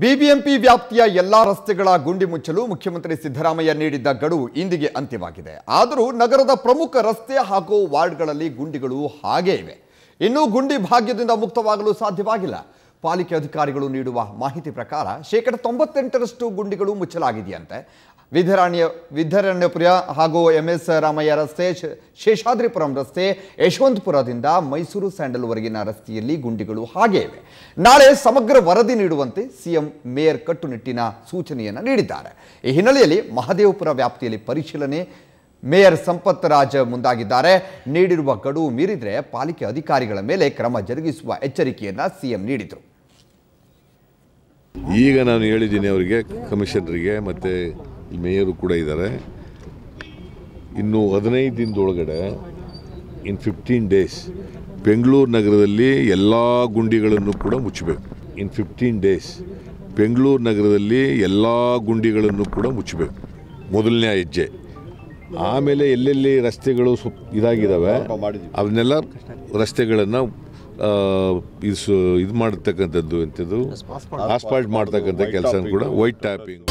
BBMP ವ್ಯಾಪ್ತಿಯ ಎಲ್ಲಾ ರಸ್ತೆಗಳ ಗುಂಡಿ ಮುಚ್ಚಲು ಮುಖ್ಯಮಂತ್ರಿ ಸಿದ್ದರಾಮಯ್ಯ ನೀಡಿದ್ದ ಗಡುವು ಇಂದಿಗೆ ಅಂತ್ಯವಾಗಿದೆ. ಆದರೂ ನಗರದ ಪ್ರಮುಖ ರಸ್ತೆ ಹಾಗೂ ವಾರ್ಡ್ಗಳಲ್ಲಿ ಗುಂಡಿಗಳು ಹಾಗೇ ಇವೆ. ಇನ್ನೂ ಗುಂಡಿ ಭಾಗ್ಯದಿಂದ ಮುಕ್ತವಾಗಲು ಸಾಧ್ಯವಾಗಿಲ್ಲ. ಪಾಲಿಕೆ ಅಧಿಕಾರಿಗಳು ನೀಡುವ ಮಾಹಿತಿ ಪ್ರಕಾರ ಶೇಕಡ ತೊಂಬತ್ತೆಂಟರಷ್ಟು ಗುಂಡಿಗಳು ಮುಚ್ಚಲಾಗಿದೆಯಂತೆ. ವಿಧರಾಣ್ಯ ವಿಧರಣ್ಯಪುರ ಹಾಗೂ ಎಂ ಎಸ್ ರಾಮಯ್ಯ ರಸ್ತೆ ಶೇಷಾದ್ರಿಪುರಂ ರಸ್ತೆ ಯಶವಂತಪುರದಿಂದ ಮೈಸೂರು ಸ್ಯಾಂಡಲ್ವರೆಗಿನ ರಸ್ತೆಯಲ್ಲಿ ಗುಂಡಿಗಳು ಹಾಗೇ ಇವೆ ನಾಳೆ ಸಮಗ್ರ ವರದಿ ನೀಡುವಂತೆ ಸಿಎಂ ಮೇಯರ್ ಕಟ್ಟುನಿಟ್ಟಿನ ಸೂಚನೆಯನ್ನು ನೀಡಿದ್ದಾರೆ. ಈ ಹಿನ್ನೆಲೆಯಲ್ಲಿ ಮಹದೇವಪುರ ವ್ಯಾಪ್ತಿಯಲ್ಲಿ ಪರಿಶೀಲನೆ ಮೇಯರ್ ಸಂಪತ್ ರಾಜ್ ಮುಂದಾಗಿದ್ದಾರೆ. ನೀಡಿರುವ ಗಡುವು ಮೀರಿದರೆ ಪಾಲಿಕೆ ಅಧಿಕಾರಿಗಳ ಮೇಲೆ ಕ್ರಮ ಜರುಗಿಸುವ ಎಚ್ಚರಿಕೆಯನ್ನು ಸಿಎಂ ನೀಡಿದರು. ಈಗ ನಾನು ಹೇಳಿದ್ದೀನಿ ಅವರಿಗೆ, ಕಮಿಷನರಿಗೆ ಮತ್ತು ಮೇಯರು ಕೂಡ ಇದ್ದಾರೆ. ಇನ್ನು ಹದಿನೈದು ದಿನದೊಳಗಡೆ ಇನ್ ಫಿಫ್ಟೀನ್ ಡೇಸ್ ಬೆಂಗಳೂರು ನಗರದಲ್ಲಿ ಎಲ್ಲ ಗುಂಡಿಗಳನ್ನು ಕೂಡ ಮುಚ್ಚಬೇಕು. ಇನ್ ಫಿಫ್ಟೀನ್ ಡೇಸ್ ಬೆಂಗಳೂರು ನಗರದಲ್ಲಿ ಎಲ್ಲ ಗುಂಡಿಗಳನ್ನು ಕೂಡ ಮುಚ್ಚಬೇಕು. ಮೊದಲನೇ ಹೆಜ್ಜೆ. ಆಮೇಲೆ ಎಲ್ಲೆಲ್ಲಿ ರಸ್ತೆಗಳು ಸ್ವಲ್ಪ ಇದಾಗಿದ್ದಾವೆ ಅವನ್ನೆಲ್ಲ ರಸ್ತೆಗಳನ್ನು ಇದು ಇದು ಮಾಡತಕ್ಕಂಥದ್ದು ಎಂಥದ್ದು? ಆಸ್ಪಾಲ್ಟ್ ಮಾಡ್ತಕ್ಕಂಥ ಕೆಲಸ ಕೂಡ ವೈಟ್ ಟ್ಯಾಪಿಂಗ್